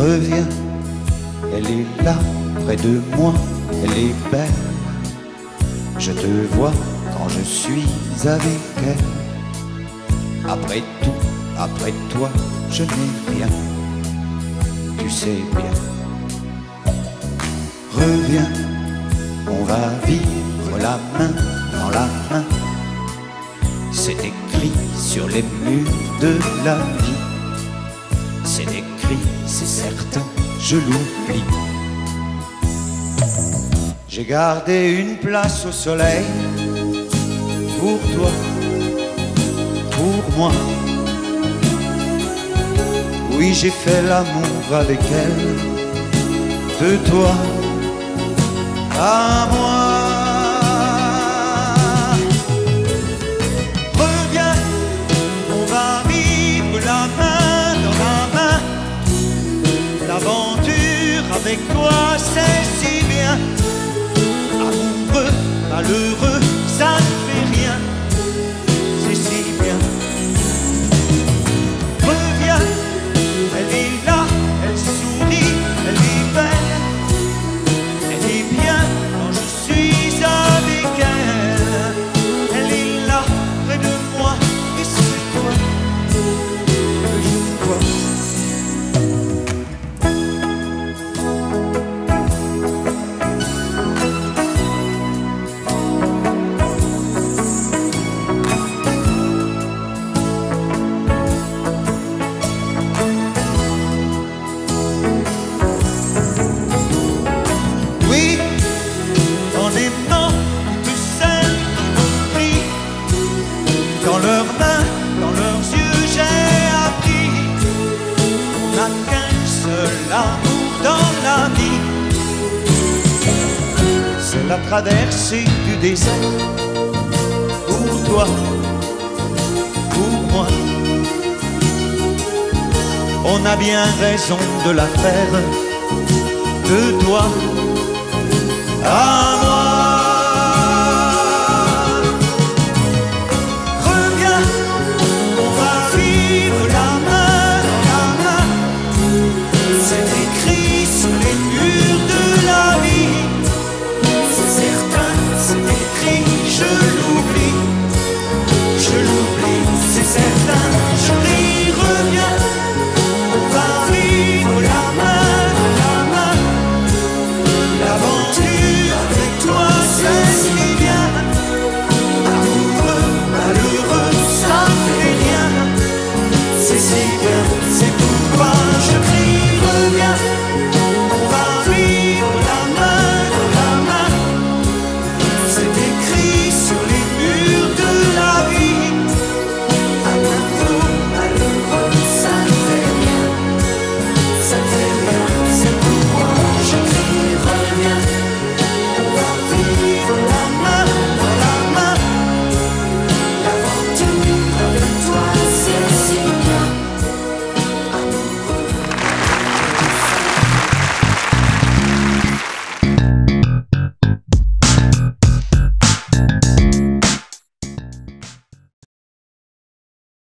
Reviens, elle est là, près de moi, elle est belle. Je te vois quand je suis avec elle. Après tout, après toi, je n'ai rien. Tu sais bien. Reviens, on va vivre la main dans la main. C'est écrit sur les murs de la vie. C'est écrit, c'est certain, je l'oublie. J'ai gardé une place au soleil pour toi, moi. Oui, j'ai fait l'amour avec elle, de toi à moi. Reviens, on va vivre la main dans la main. L'aventure avec toi, c'est si bien. Amoureux, malheureux, C'est la traversée du désert. Pour toi, pour moi. On a bien raison de la faire. De toi